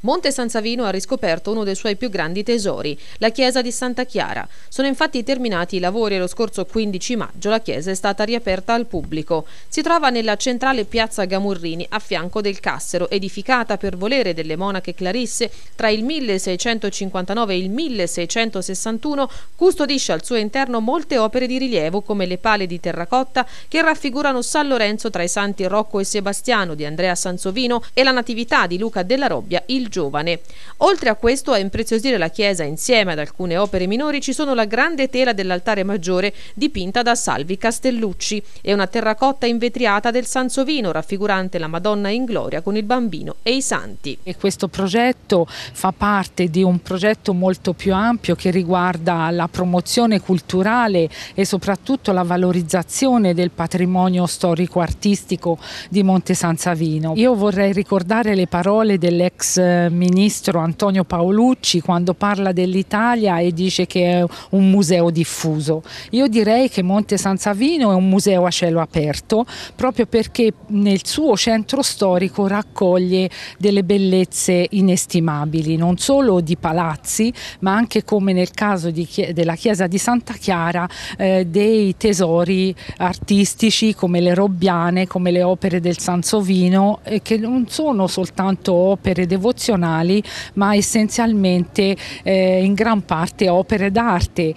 Monte San Savino ha riscoperto uno dei suoi più grandi tesori, la chiesa di Santa Chiara. Sono infatti terminati i lavori e lo scorso 15 maggio la chiesa è stata riaperta al pubblico. Si trova nella centrale piazza Gamurrini a fianco del Cassero, edificata per volere delle monache clarisse tra il 1659 e il 1661, custodisce al suo interno molte opere di rilievo come le pale di terracotta che raffigurano San Lorenzo tra i santi Rocco e Sebastiano di Andrea Sansovino e la Natività di Luca della Robbia, il giovane. Oltre a questo, a impreziosire la chiesa insieme ad alcune opere minori ci sono la grande tela dell'altare maggiore dipinta da Salvi Castellucci e una terracotta invetriata del Sansovino raffigurante la Madonna in gloria con il bambino e i santi. E questo progetto fa parte di un progetto molto più ampio che riguarda la promozione culturale e soprattutto la valorizzazione del patrimonio storico-artistico di Monte San Savino. Io vorrei ricordare le parole dell'ex ministro Antonio Paolucci quando parla dell'Italia e dice che è un museo diffuso. Io direi che Monte San Savino è un museo a cielo aperto proprio perché nel suo centro storico raccoglie delle bellezze inestimabili, non solo di palazzi ma anche come nel caso di, della chiesa di Santa Chiara eh, dei tesori artistici come le robbiane, come le opere del Sansovino eh, che non sono soltanto opere devozionali tradizionali ma essenzialmente eh, in gran parte opere d'arte